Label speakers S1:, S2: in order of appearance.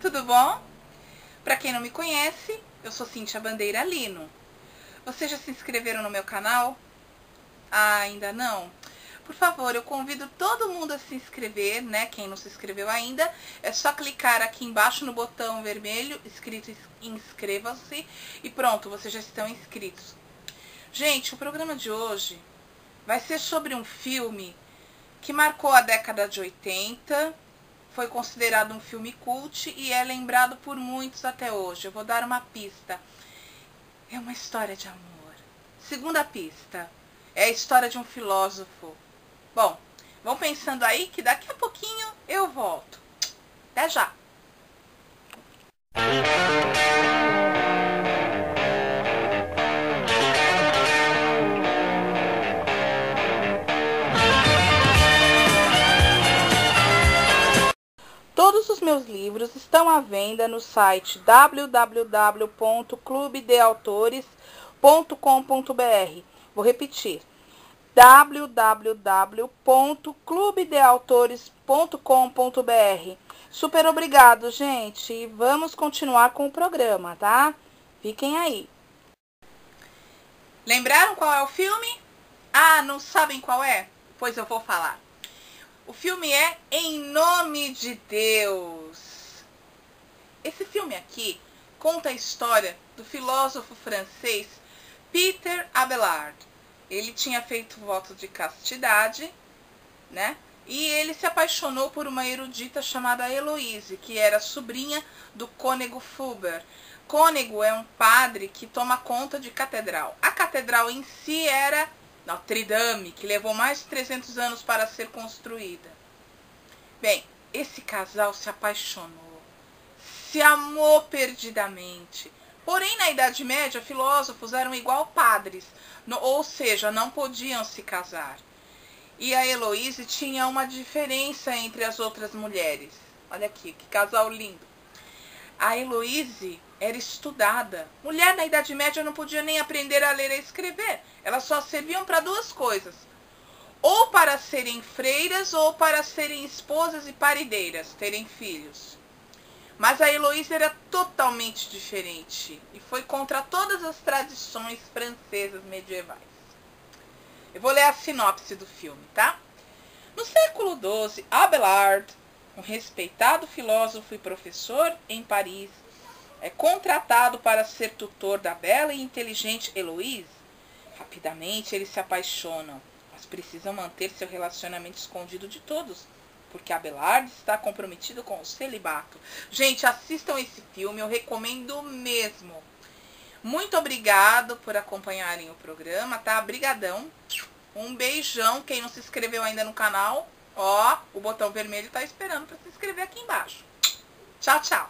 S1: tudo bom? Para quem não me conhece, eu sou Cintia Bandeira Lino. Vocês já se inscreveram no meu canal? Ah, ainda não? Por favor, eu convido todo mundo a se inscrever, né? Quem não se inscreveu ainda, é só clicar aqui embaixo no botão vermelho escrito inscreva-se e pronto, vocês já estão inscritos. Gente, o programa de hoje vai ser sobre um filme que marcou a década de 80, foi considerado um filme cult e é lembrado por muitos até hoje. Eu vou dar uma pista. É uma história de amor. Segunda pista. É a história de um filósofo. Bom, vão pensando aí que daqui a pouquinho eu volto. Até já! Meus livros estão à venda no site www.clubedeautores.com.br. Vou repetir: www.clubedeautores.com.br. Super obrigado, gente. E vamos continuar com o programa, tá? Fiquem aí. Lembraram qual é o filme? Ah, não sabem qual é? Pois eu vou falar. O filme é Em Nome de Deus. Esse filme aqui conta a história do filósofo francês Peter Abelard. Ele tinha feito voto de castidade, né? E ele se apaixonou por uma erudita chamada Heloise, que era sobrinha do cônego Fuber. Cônego é um padre que toma conta de catedral. A catedral em si era Notre Dame, que levou mais de 300 anos para ser construída. Bem, esse casal se apaixonou, se amou perdidamente. Porém, na Idade Média, filósofos eram igual padres, ou seja, não podiam se casar. E a Heloíse tinha uma diferença entre as outras mulheres. Olha aqui, que casal lindo. A Heloíse era estudada. Mulher na Idade Média não podia nem aprender a ler e escrever. Elas só serviam para duas coisas: ou para serem freiras ou para serem esposas e parideiras, terem filhos. Mas a Heloísa era totalmente diferente e foi contra todas as tradições francesas medievais. Eu vou ler a sinopse do filme, tá? No século XII, Abelard, um respeitado filósofo e professor em Paris, é contratado para ser tutor da bela e inteligente Heloise. Rapidamente eles se apaixonam, mas precisam manter seu relacionamento escondido de todos, porque Abelard está comprometido com o celibato. Gente, assistam esse filme, eu recomendo mesmo. Muito obrigado por acompanharem o programa, tá? Brigadão. Um beijão. Quem não se inscreveu ainda no canal, ó, o botão vermelho está esperando para se inscrever aqui embaixo. Tchau, tchau.